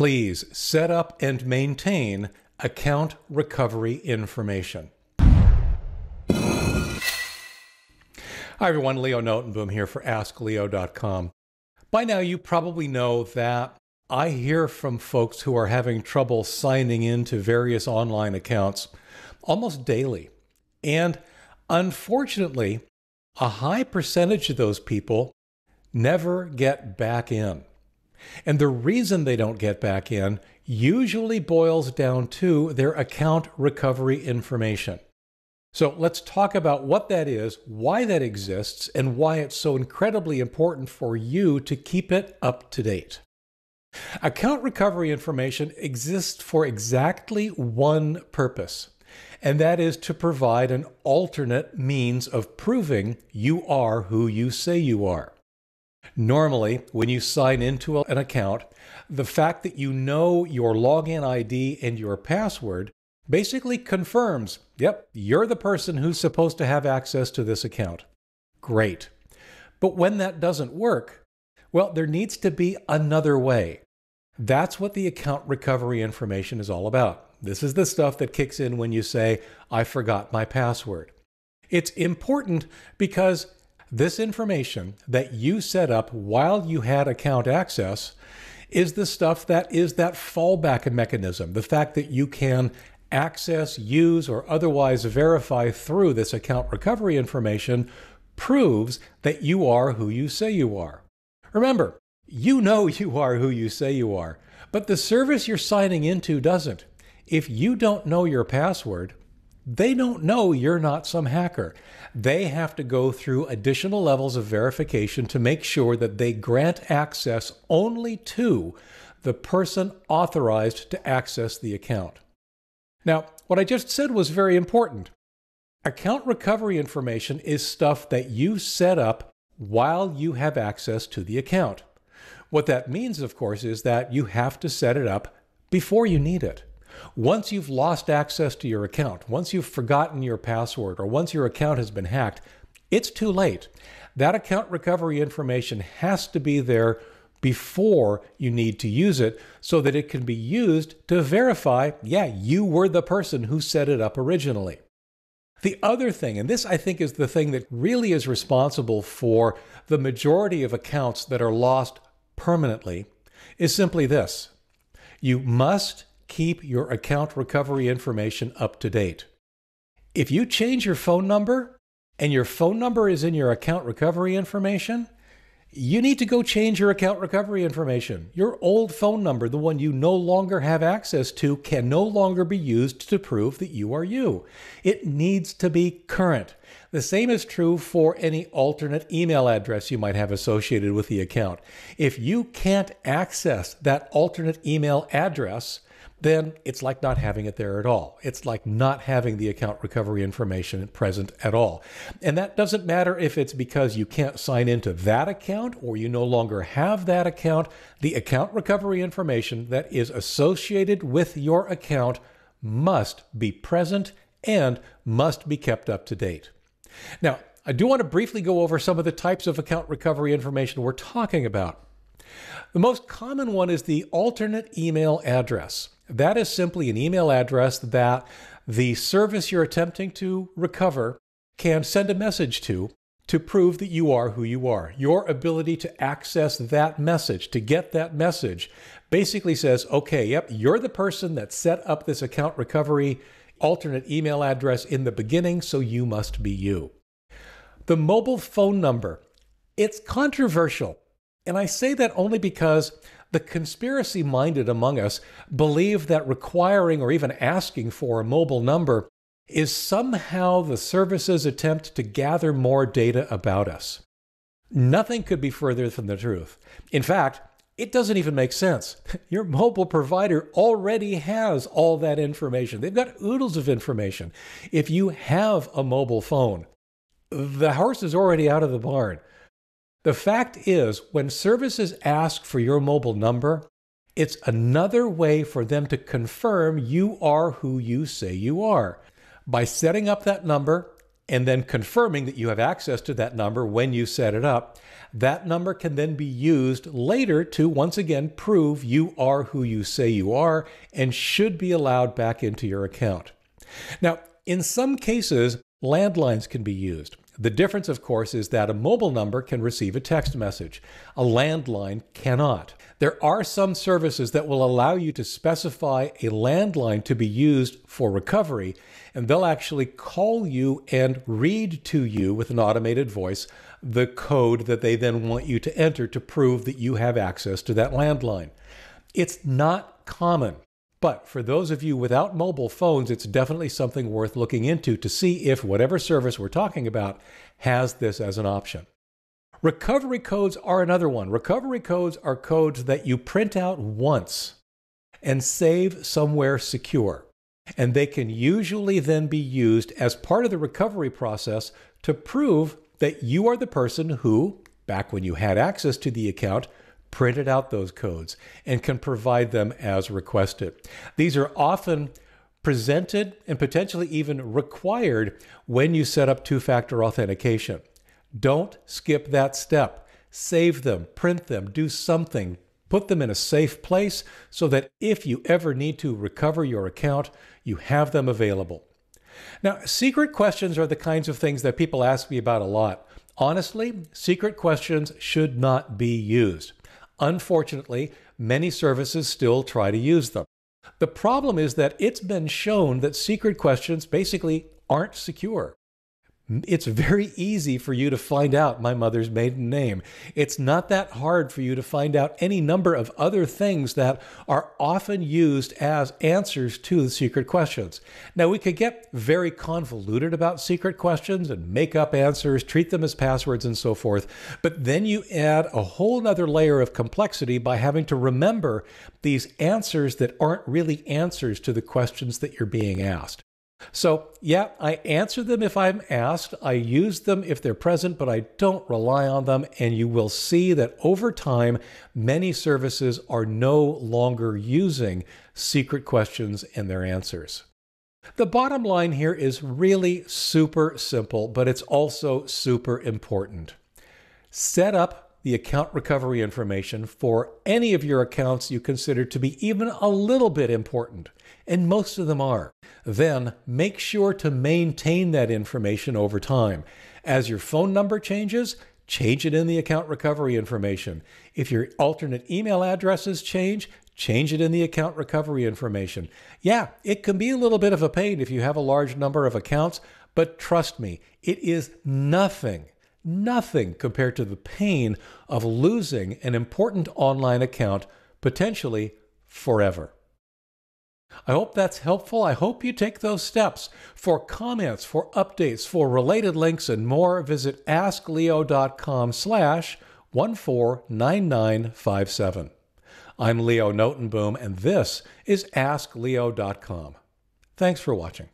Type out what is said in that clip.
Please set up and maintain account recovery information. Hi, everyone. Leo Notenboom here for AskLeo.com. By now, you probably know that I hear from folks who are having trouble signing into various online accounts almost daily. And unfortunately, a high percentage of those people never get back in. And the reason they don't get back in usually boils down to their account recovery information. So let's talk about what that is, why that exists, and why it's so incredibly important for you to keep it up to date. Account recovery information exists for exactly one purpose, and that is to provide an alternate means of proving you are who you say you are. Normally, when you sign into an account, the fact that you know your login ID and your password basically confirms yep, you're the person who's supposed to have access to this account. Great. But when that doesn't work, well, there needs to be another way. That's what the account recovery information is all about. This is the stuff that kicks in when you say, I forgot my password. It's important because this information that you set up while you had account access is the stuff that is that fallback mechanism, the fact that you can access, use, or otherwise verify through this account recovery information proves that you are who you say you are. Remember, you know you are who you say you are, but the service you're signing into doesn't. If you don't know your password, they don't know you're not some hacker. They have to go through additional levels of verification to make sure that they grant access only to the person authorized to access the account. Now, what I just said was very important. Account recovery information is stuff that you set up while you have access to the account. What that means, of course, is that you have to set it up before you need it. Once you've lost access to your account, once you've forgotten your password, or once your account has been hacked, it's too late. That account recovery information has to be there before you need to use it so that it can be used to verify, yeah, you were the person who set it up originally. The other thing, and this I think is the thing that really is responsible for the majority of accounts that are lost permanently, is simply this. You must keep your account recovery information up to date. If you change your phone number and your phone number is in your account recovery information, you need to go change your account recovery information. Your old phone number, the one you no longer have access to, can no longer be used to prove that you are you. It needs to be current. The same is true for any alternate email address you might have associated with the account. If you can't access that alternate email address, then it's like not having it there at all. It's like not having the account recovery information present at all. And that doesn't matter if it's because you can't sign into that account or you no longer have that account. The account recovery information that is associated with your account must be present and must be kept up to date. Now, I do want to briefly go over some of the types of account recovery information we're talking about. The most common one is the alternate email address. That is simply an email address that the service you're attempting to recover can send a message to to prove that you are who you are. Your ability to access that message, to get that message, basically says, okay, yep, you're the person that set up this account recovery alternate email address in the beginning, so you must be you. The mobile phone number, it's controversial. And I say that only because the conspiracy minded among us believe that requiring or even asking for a mobile number is somehow the service's attempt to gather more data about us. Nothing could be further from the truth. In fact, it doesn't even make sense. Your mobile provider already has all that information. They've got oodles of information. If you have a mobile phone, the horse is already out of the barn. The fact is, when services ask for your mobile number, it's another way for them to confirm you are who you say you are. By setting up that number and then confirming that you have access to that number when you set it up, that number can then be used later to once again prove you are who you say you are and should be allowed back into your account. Now, in some cases, landlines can be used. The difference, of course, is that a mobile number can receive a text message. A landline cannot. There are some services that will allow you to specify a landline to be used for recovery, and they'll actually call you and read to you with an automated voice the code that they then want you to enter to prove that you have access to that landline. It's not common. But for those of you without mobile phones, it's definitely something worth looking into to see if whatever service we're talking about has this as an option. Recovery codes are another one. Recovery codes are codes that you print out once and save somewhere secure. And they can usually then be used as part of the recovery process to prove that you are the person who, back when you had access to the account, printed out those codes and can provide them as requested. These are often presented and potentially even required when you set up two factor authentication. Don't skip that step. Save them, print them, do something. Put them in a safe place so that if you ever need to recover your account, you have them available. Now, secret questions are the kinds of things that people ask me about a lot. Honestly, secret questions should not be used. Unfortunately, many services still try to use them. The problem is that it's been shown that secret questions basically aren't secure. It's very easy for you to find out my mother's maiden name. It's not that hard for you to find out any number of other things that are often used as answers to the secret questions. Now, we could get very convoluted about secret questions and make up answers, treat them as passwords, and so forth. But then you add a whole other layer of complexity by having to remember these answers that aren't really answers to the questions that you're being asked. So, yeah, I answer them if I'm asked. I use them if they're present, but I don't rely on them. And you will see that over time, many services are no longer using secret questions and their answers. The bottom line here is really super simple, but it's also super important. Set up the account recovery information for any of your accounts you consider to be even a little bit important, and most of them are. Then make sure to maintain that information over time. As your phone number changes, change it in the account recovery information. If your alternate email addresses change, change it in the account recovery information. Yeah, it can be a little bit of a pain if you have a large number of accounts, but trust me, it is nothing nothing compared to the pain of losing an important online account potentially forever. I hope that's helpful. I hope you take those steps. For comments, for updates, for related links and more, visit askleo.com slash 149957. I'm Leo Notenboom, and this is AskLeo.com. Thanks for watching.